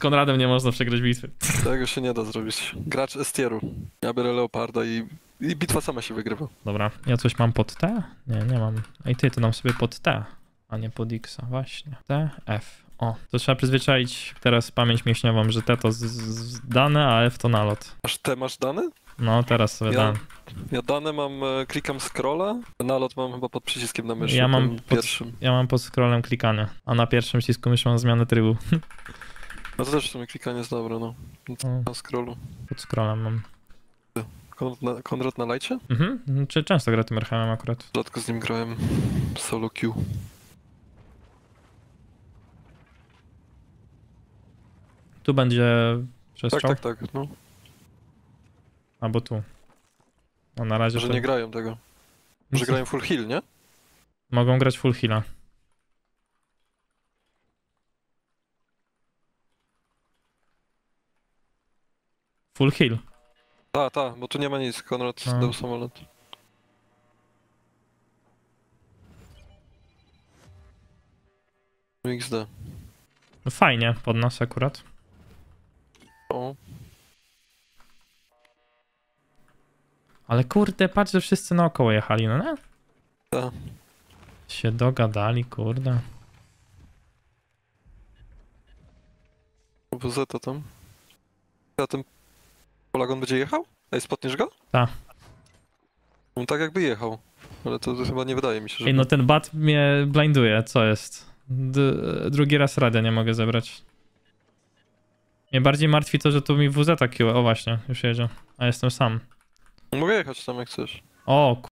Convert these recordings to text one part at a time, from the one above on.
Konradem nie można przegrać bitwy. Tego się nie da zrobić. Gracz Estieru. Ja biorę Leoparda i, i bitwa sama się wygrywa. Dobra, ja coś mam pod T? Nie, nie mam. Ej ty, to dam sobie pod T, a nie pod X, właśnie. T, F. O, to trzeba przyzwyczaić teraz pamięć mięśniową, że T to z, z dane, a F to nalot. Aż te masz dane? No, teraz sobie Ja- dam. Ja dane mam, e, klikam scrolla, nalot mam chyba pod przyciskiem na myszy. Ja mam pod- pierwszym. Ja mam pod scrollem klikanie, a na pierwszym ścisku myszy mam zmianę trybu. No to też w sumie klikanie jest dobre, no. O, Na scrollu. pod scrollem mam. Konrad na, Konrad na lajcie? Mhm, czy często gra tym Erchemem akurat? Rzadko z nim grałem. Solo Q. Tu będzie Tak, przestrzał? tak, tak, no. Albo tu. No na razie Że to... nie grają tego. Że grają full heal, nie? Mogą grać full heala. Full heal. Ta, ta, bo tu nie ma nic. Konrad No. dał samolot. XD. No Fajnie, pod nas akurat. O, Ale kurde, patrz, że wszyscy naokoło jechali, no nie? ta. Się dogadali, kurde. WZ tam. A ten Polagon będzie jechał? Ej, spotniesz go? Ta. On tak jakby jechał. Ale to, to chyba nie wydaje mi się, że... Ej, no ten bat mnie blinduje, co jest? D drugi raz radę nie mogę zebrać. Mnie bardziej martwi to, że tu mi WZ taki, o właśnie, już jedzie. A jestem sam. Mogę jechać tam jak chcesz. O, ku-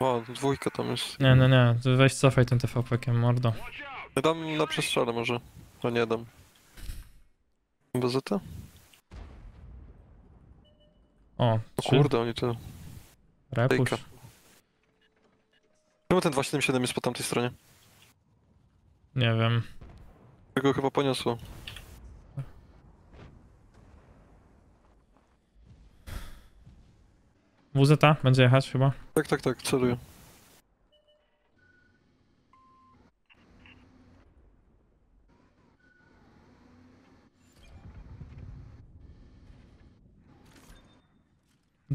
O, dwójka tam jest. nie, nie, nie, weź cofaj tym TVP-kiem, mordo. Ja dam na przestrzale może. A nie dam. BZ? O, O trzy, kurde, oni to... repusz. Fejka. Czemu ten 277 jest po tamtej stronie? Nie wiem. Tego chyba poniosło. WZ będzie jechać chyba. Tak, tak, tak, celuję.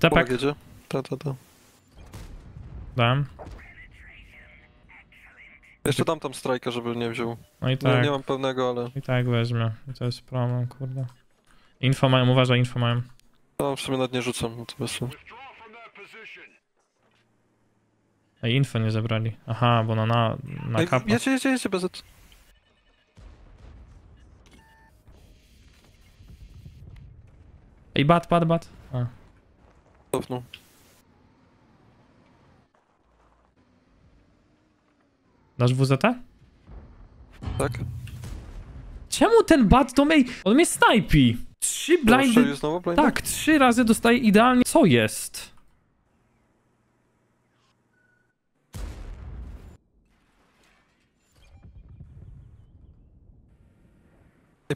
Depek, Polak jedzie? Ta, ta, ta. dałem. Jeszcze dam tam strajka, żeby nie wziął. No i Nie, tak, nie mam pełnego, ale... i tak weźmie. I to jest problem, kurde. Info mają, uważaj, info mają. No, w sumie nad nie rzucam, no to bez sensu. Ej, info nie zebrali. Aha, bo na, na Ej, kapa. jedzie, jedzie, jedzie, BZ. Ej, bat, bat, bat. A. Cofnął. Dasz WZ? Tak? Czemu ten bat to mej... On mnie snajpi! Trzy blindy... Tak, trzy razy dostaje idealnie. Co jest?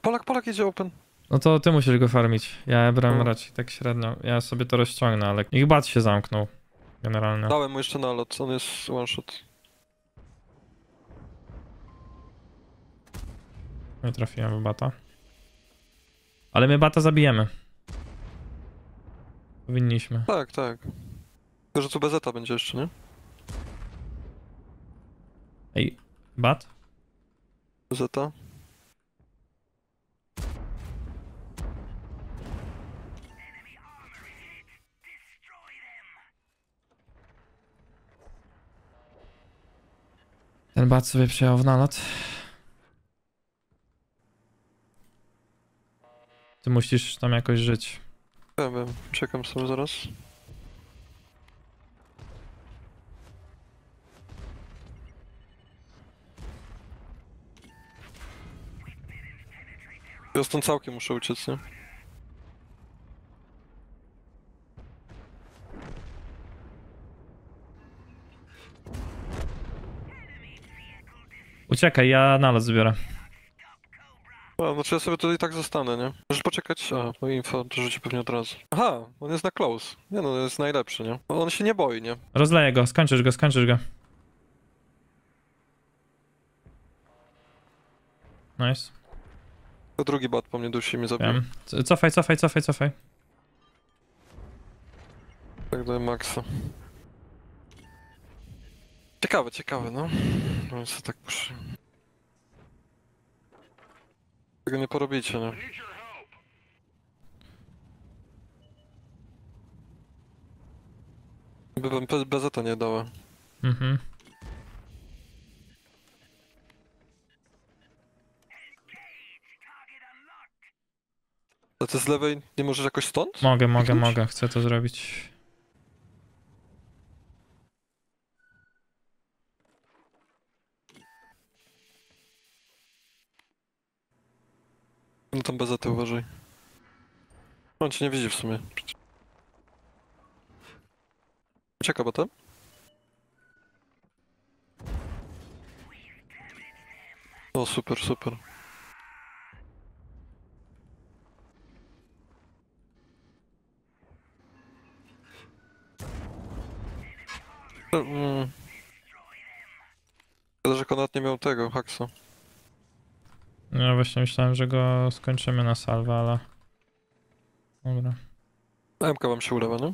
Polak, Polak jedzie open. No to ty musisz go farmić. Ja brałem No. raczej tak średnio. Ja sobie to rozciągnę, ale ich bat się zamknął. Generalnie. Dałem mu jeszcze nalot, on jest one shot. Nie trafiłem w bata. Ale my bata zabijemy. Powinniśmy. Tak, tak. Tylko, że tu BZ będzie jeszcze, nie? Ej, bat? BZ. Ten bat sobie przyjechał w nalot. Ty musisz tam jakoś żyć. Ja wiem, czekam sobie zaraz. Ja stąd całkiem muszę uciec, nie? Uciekaj, ja nalot zbiorę. A, znaczy ja sobie tutaj tak zostanę, nie? Możesz poczekać, a, no info dorzuci pewnie od razu. Aha, on jest na close. Nie no, jest najlepszy, nie? On się nie boi, nie? Rozleję go, skończysz go, skończysz go. Nice. To drugi bat po mnie dusi i mnie zabił. Wiem. Cofaj, cofaj, cofaj, cofaj. Tak do maksa. Ciekawe, ciekawe, no. No co tak puszy. Tego nie porobicie, no. By wam bez- bezeta nie dała. Mhm. A ty z lewej nie możesz jakoś stąd? Mogę, mogę, mogę. Chcę to zrobić. No tam bezetę uważaj. On cię nie widzi w sumie. Ucieka potem? O, super, super. Szkoda, że Konrad nie miał tego, haksa. Ja właśnie myślałem, że go skończymy na salwę, ale... Dobra. MK wam się ulewa, no?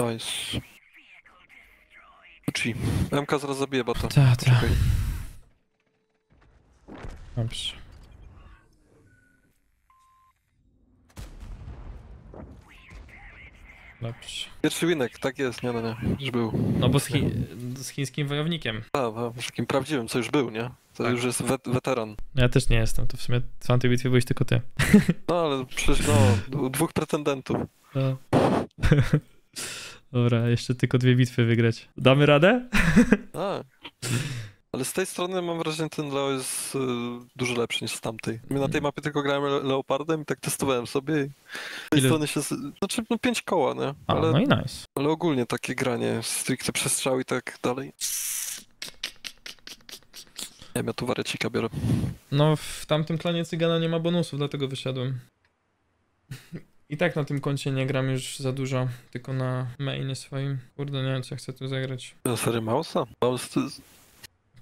Nice. Uchi. MK zaraz zabije bata. Ta, ta. Czekaj. Dobrze. Dobrze. Pierwszy winek, tak jest, nie no nie, już był. No bo z, chi z chińskim wojownikiem. A, już takim prawdziwym, co już był, nie? To Tak. już jest wet weteran. Ja też nie jestem, to w sumie w tamtej bitwie byłeś tylko ty. No ale przecież no, dwóch pretendentów. No. Dobra, jeszcze tylko dwie bitwy wygrać. Damy radę? A. Ale z tej strony mam wrażenie, że ten Leo jest y, dużo lepszy niż z tamtej. My na tej mapie tylko grałem le Leopardem i tak testowałem sobie i z tej Ile- strony się... z- Znaczy, no pięć koła, nie? A, Ale, no i nice. ale ogólnie takie granie, stricte przestrzał i tak dalej. Nie wiem, ja tu warecika biorę. No, w tamtym klanie cygana nie ma bonusów, dlatego wyszedłem. I tak na tym koncie nie gram już za dużo, tylko na mainie swoim. Kurde, nie wiem, co ja chcę tu zagrać. Na serię Mausa? Maus to jest...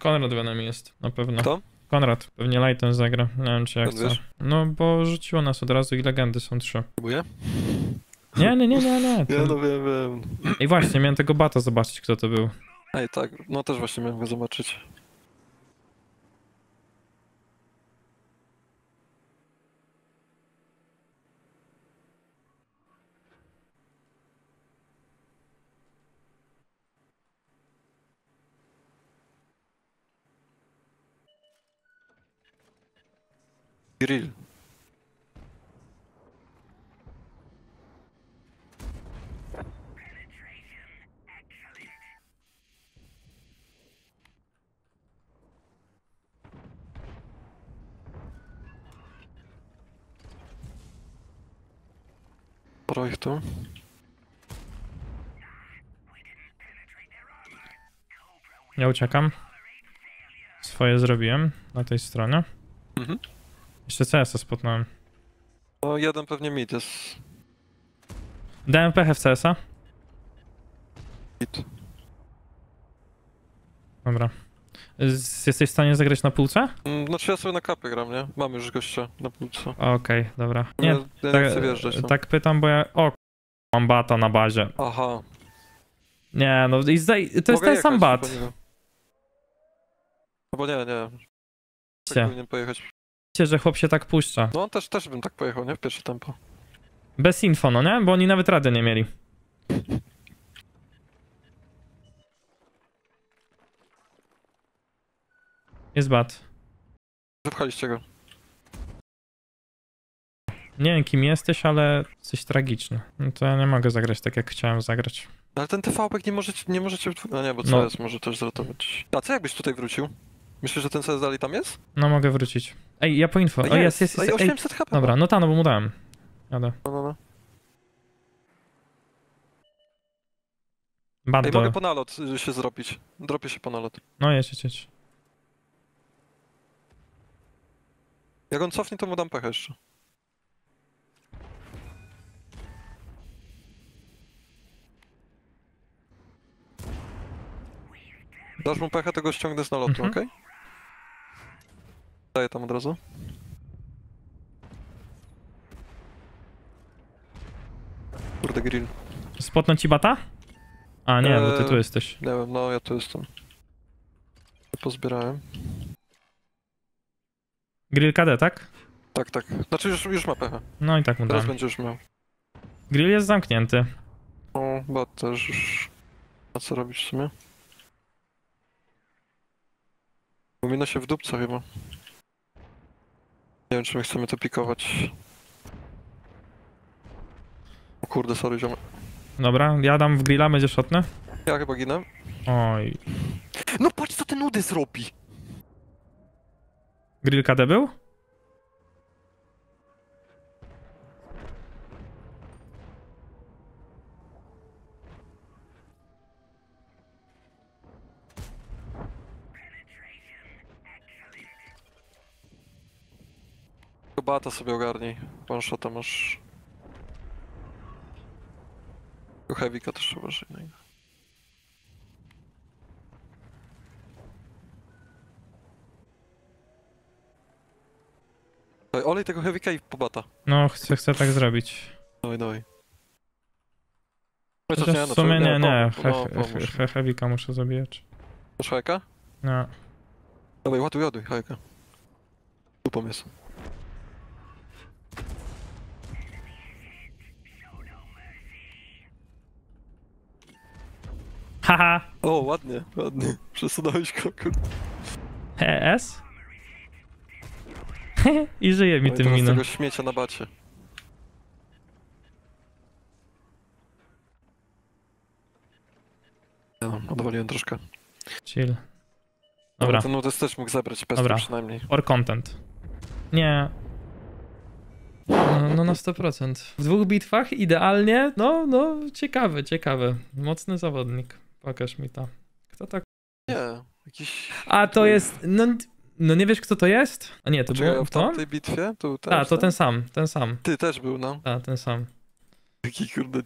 Konrad Venom jest, na pewno. Kto? Konrad, pewnie Lightem zagra. Nie wiem, czy ja chcę. wiesz? No, bo rzuciło nas od razu i legendy są trzy. Próbuję? Nie, nie, nie, nie, nie. To... no wiem, wiem. I właśnie, miałem tego bata zobaczyć, kto to był. Ej, tak, no też właśnie miałem go zobaczyć. Grill. Sporo ich tu. Ja uciekam. Swoje zrobiłem na tej stronie. Mhm. Jeszcze CS-a spotnąłem. No jeden pewnie mid jest Dałem pechę w CS-a. mid. Dobra. Z, jesteś w stanie zagrać na półce? Mm, Znaczy ja sobie na kapy gram, nie? Mam już gościa na półce. Okej, dobra. Nie, ja, ja nie chcę wjeżdżać. tak, no. tak pytam, bo ja... O, mam bata na bazie. Aha. Nie, no i zdaj, to jest Mogę ten sam bat. No bo nie, nie. Tak powinien pojechać. Że chłop się tak puszcza. No on też, też bym tak pojechał, nie? W pierwsze tempo. Bez info, no nie? Bo oni nawet rady nie mieli. Jest bat. Wypchaliście go. Nie wiem kim jesteś, ale jesteś tragiczny. No to ja nie mogę zagrać tak jak chciałem zagrać. No Ale ten TVP nie możecie, nie możecie... No nie, bo No. CS może też zrotować. A co jakbyś tutaj wrócił? Myślisz, że ten CS dalej tam jest? No mogę wrócić. Ej, ja po info. A O, jest, jest, jest. Ej, 800 HP. dobra, no ta, no bo mu dałem. Jadę. No, no, no. Bat Ej, mogę po nalot y, się zrobić. Dropię się po nalot. No jedź, jedź, jedź. Jak on cofnie, to mu dam pechę jeszcze. Dasz mu pechę, to go ściągnę z nalotu, Mhm. okej? Daję tam od razu. Kurde grill. Spotnąć ci bata? A nie, bo ty tu Eee. jesteś. Nie wiem, no ja tu jestem. Pozbierałem. Grill KD, tak? Tak, tak. Znaczy już, już ma pechę. No i tak mu Teraz dałem. będzie już miał. Grill jest zamknięty. O, bo też już... A co robić w sumie? Umina się w dupce chyba. Nie wiem, czy my chcemy to pikować. O kurde, sorry, ziomek. Dobra, ja dam w grilla, będzie shotny? Ja chyba ginę. Oj. No patrz, co ten Udys robi! Grill KD był? Bata sobie ogarnij. One masz. Tu Heavy'ka też niego. Oj, Olej tego Heavy'ka i pobata. No, chcę, chcę tak zrobić. Dawaj, dawaj. Chociaż Chociaż nie, w no sumie nie, nie. No, Heavy'ka muszę zabijać. Masz hajka? No. Dawaj, ładuj, ładuj, hajka. Tu pomysł. Haha! O, ładnie, ładnie. Przesunąłeś go, kurde. ES? I żyje mi No tym minem. tego śmiecia na bacie. Ja, odwaliłem troszkę. Chill. Dobra. Dobra, Ten Nudes też mógł zebrać pestę Dobra. przynajmniej. or content. Nie. No, no na 100%. W dwóch bitwach idealnie, no, no, ciekawe, ciekawe. Mocny zawodnik. Pokaż mi to. Kto to? Nie, jakiś... A, to jest, no, no nie wiesz kto to jest? A nie, to Czekaj, było w to? tamtej bitwie? Tu też, A, to tak? ten sam, ten sam. Ty też był, no. A, ten sam. Taki kurde...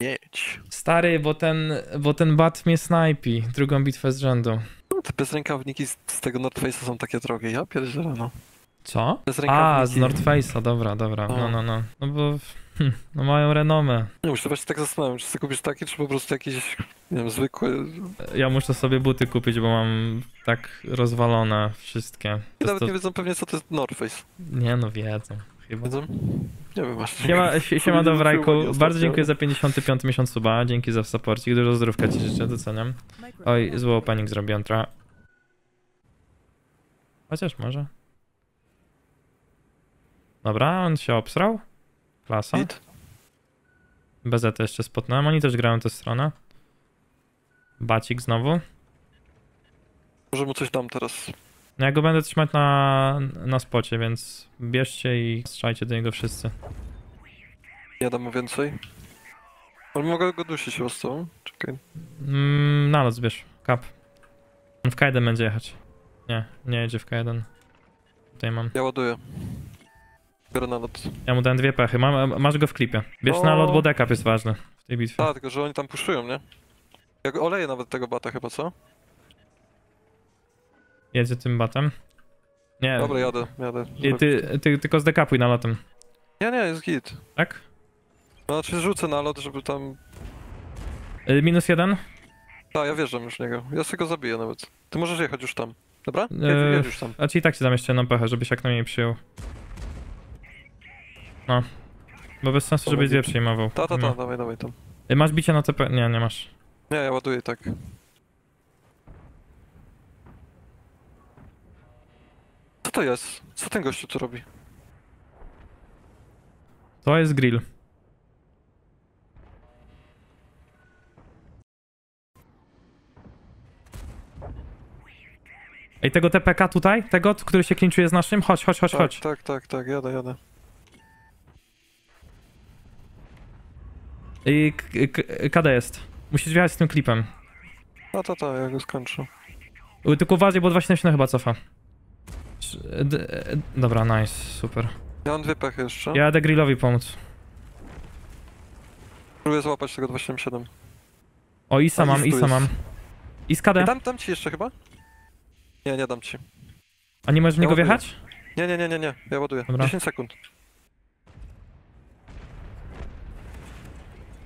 Mieć. Stary, bo ten, bo ten bat mnie snajpi. Drugą bitwę z rzędu. No, te bezrękawniki z, z tego North Face'a są takie drogie, ja pierdzielę, no. Co? A, z North Face'a, dobra, dobra. No, O. no, no. No bo, hm, no mają renomę. Nie muszę właśnie tak zastanawiam, czy chcę kupić takie, czy po prostu jakieś, nie wiem, zwykłe... Ja muszę sobie buty kupić, bo mam tak rozwalone wszystkie. I nawet to... nie wiedzą pewnie, co to jest North Face. Nie no, wiedzą. Chyba. Wiedzą? Nie wiem właśnie. Siema, sie- siema zwróciłem uwagi bardzo dziękuję za 55 miesiąc suba, dzięki za supporcik, dużo zdrówka ci życzę, doceniam. Oj, zło panik zrobiłem trochę. Chociaż może. Dobra, on się obsrał. Klasa. Hit. BZ jeszcze spotnąłem, oni też grają tę stronę. Bacik znowu. Może mu coś dam teraz. No ja go będę trzymać na, na spocie, więc bierzcie i strzelajcie do niego wszyscy. Nie dam mu więcej. Ale mogę go dusić tobą. Czekaj. Mm, na noc bierz, kap. On w K1 będzie jechać. Nie, nie jedzie w K1. Tutaj mam. Ja ładuję. Na lot. Ja mu dałem dwie pechy, mam, masz go w klipie. Bierz na O. lot, bo dekap jest ważny w tej bitwie. A, tylko że oni tam puszują, nie? Ja go oleję nawet tego bata chyba, co? Jedzie tym batem. Nie, Dobra, jadę, jadę. i ty, ty tylko zdekapuj na lotem, Nie, nie, jest git. tak? No, znaczy rzucę na lot, żeby tam... Y, minus jeden. A, ja wjeżdżam już w niego. Ja sobie go zabiję nawet. Ty możesz jechać już tam. Dobra? Jedź, Eee, jedź już tam. A ci i tak ci zamieściłem na pechę, żebyś jak najmniej przyjął. No. Bo bez sensu, żebyś dwie przyjmował. Ta, ta, ta, No. dawaj, dawaj tam. Y, Masz bicie na TP? Nie, nie masz. Nie, ja ładuję tak. Co to jest? Co ten gościu tu robi? To jest grill. Ej, tego TPK tutaj? Tego, który się klinczuje z naszym? Chodź, chodź, chodź, Tak, chodź. tak, tak, tak, jadę, jadę. I KD jest. Musisz wjechać z tym klipem. No to ta, ja go skończę. Tylko uważaj, bo 277 chyba cofa. Dobra, nice, super. Ja mam dwie pechy jeszcze. Ja jadę grillowi pomóc. Próbuję złapać tego 277. O, Isa A, mam, Isa jest. mam. I skadę. Dam, dam ci jeszcze chyba? Nie, nie dam ci. A nie możesz w Ja niego wjechać? Nie, nie, nie, nie, nie. Ja ładuję. Dobra. 10 sekund.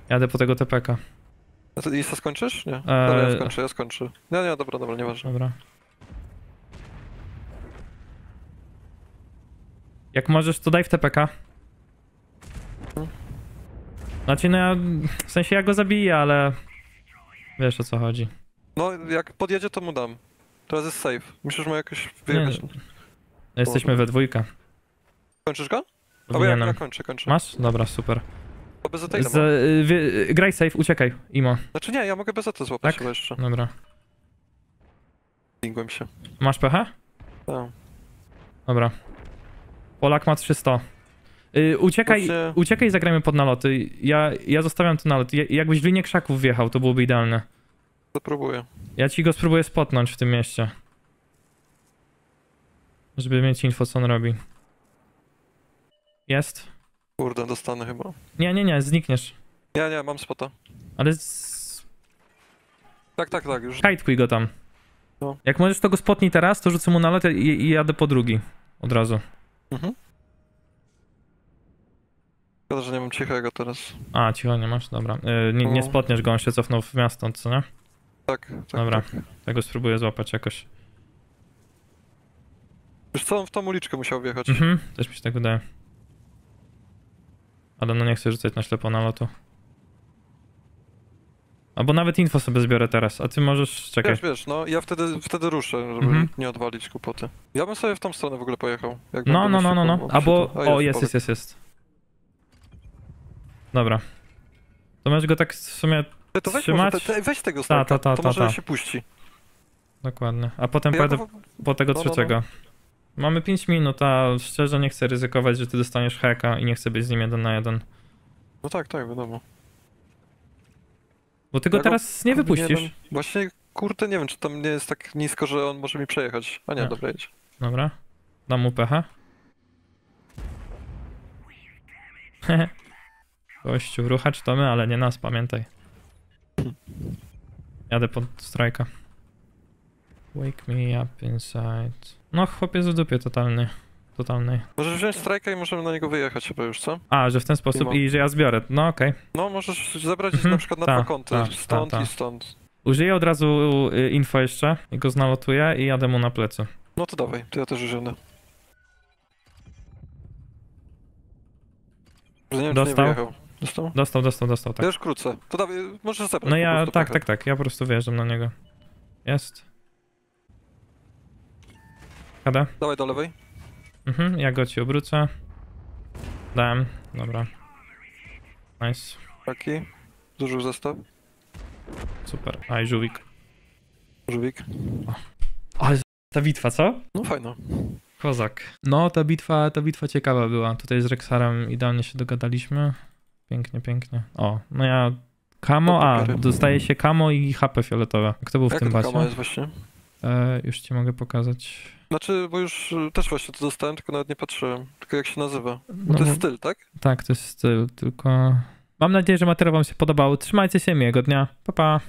Jadę po tego TPK. A ty Isa skończysz? Nie. Eee. Dobra, ja skończę, ja skończę. Nie, nie, dobra, dobra, nieważne. Dobra. Jak możesz, to daj w TPK. Znaczy, no ja, w sensie ja go zabiję, ale wiesz o co chodzi. No, jak podjedzie, to mu dam. Teraz jest safe. Musisz mu jakoś wyjechać. jesteśmy we dwójkę. Kończysz go? Albo ja, ja kończę, kończę. Masz? Dobra, super. Bez ile Z, y, wie, graj safe, uciekaj, Imo. Znaczy nie, ja mogę bez złapać Tak? jeszcze. Dobra. Dingłem się. Masz PH? Tak. Dobra. Polak ma 300. Y, uciekaj, Właśnie- uciekaj i zagrajmy pod naloty. Ja, ja zostawiam tu nalot. Ja- Jakbyś w linię krzaków wjechał, to byłoby idealne. Zapróbuję. Ja ci go spróbuję spotnąć w tym mieście. Żeby mieć info, co on robi. Jest? Kurde, dostanę chyba. Nie, nie, nie, znikniesz. Nie, nie, mam spota. Ale z... Tak, tak, tak, już. kajtkuj go tam. No. Jak możesz to go spotnij teraz, to rzucę mu nalot i, i jadę po drugi. Od razu. Mhm. Szkoda, że nie mam cichego teraz. A, cicho, nie masz? Dobra. Y, nie, nie No. spotniesz go, on się cofnął w miasto, co nie? Tak, tak. Dobra. Tak. Tego spróbuję złapać jakoś. Wiesz co, on w tą uliczkę musiał wjechać. Mhm, też mi się tak wydaje. Ale no nie chcę rzucać na ślepo nalotu. Albo nawet info sobie zbiorę teraz, a ty możesz... Czekaj. Wiesz, wiesz, no ja wtedy, wtedy ruszę, żeby Mhm. nie odwalić kłopoty. Ja bym sobie w tą stronę w ogóle pojechał. No, no, no, no, no. Albo... A, O, jest, jest, jest, jest. Dobra. To możesz go tak w sumie... To weź, trzymać? może, te, te, weź tego snajpa, ta, ta, to ta, może ta. się puści. Dokładnie. A potem Ja pojadę po tego no, no, no. Mamy 5 minut, a szczerze nie chcę ryzykować, że ty dostaniesz heka i nie chcę być z nim jeden na jeden. No tak, tak, wiadomo. Bo ty go Ja go teraz nie wypuścisz. Powinienem- Właśnie, kurde, nie wiem, czy tam nie jest tak nisko, że on może mi przejechać. A nie, Nie. dobra, jedź. Dobra. Dam mu pH. Gościu, ruchacz to my, ale nie nas, pamiętaj. Jadę pod strajka. Wake me up inside. No, chłopiec w dupie totalny. Totalnej. Możesz wziąć strajka i możemy na niego wyjechać chyba już, co? A, że w ten sposób Mimo. i że ja zbiorę. No okej. No, możesz zebrać Mhm, na przykład na ta, dwa kąty. ta, stąd ta, i stąd. Użyję od razu y, info jeszcze i go znalotuję i jadę mu na plecy. No to dawaj, to ja też użyję. Wiem, Dostał? Dostał? Dostał, dostał, dostał, Ja tak. już krócę. To dawaj, możesz zebrać No ja, tak, tak, tak, ja po prostu wjeżdżam na niego. Jest. KD. Dawaj do lewej. Mhm, ja go ci obrócę. Dałem, dobra. Nice, Taki. Zużył zestaw. super. Aj, żółwik. Żółwik. Ale ta bitwa, co? No fajno. Kozak. No, ta bitwa, ta bitwa ciekawa była. Tutaj z Rexarem idealnie się dogadaliśmy. Pięknie, pięknie. O, no ja... Kamo, a, dostaje się kamo i HP fioletowe. Kto był w Jak tym to kama bacie? jest właśnie? E, już ci mogę pokazać. Znaczy, bo już y, też właśnie to dostałem, tylko nawet nie patrzyłem. Tylko jak się nazywa. No, to jest bo- styl, tak? Tak, to jest styl, tylko... Mam nadzieję, że materiał wam się podobał. Trzymajcie się, miłego dnia. Pa, pa.